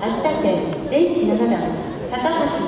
秋田県、電子7番、高橋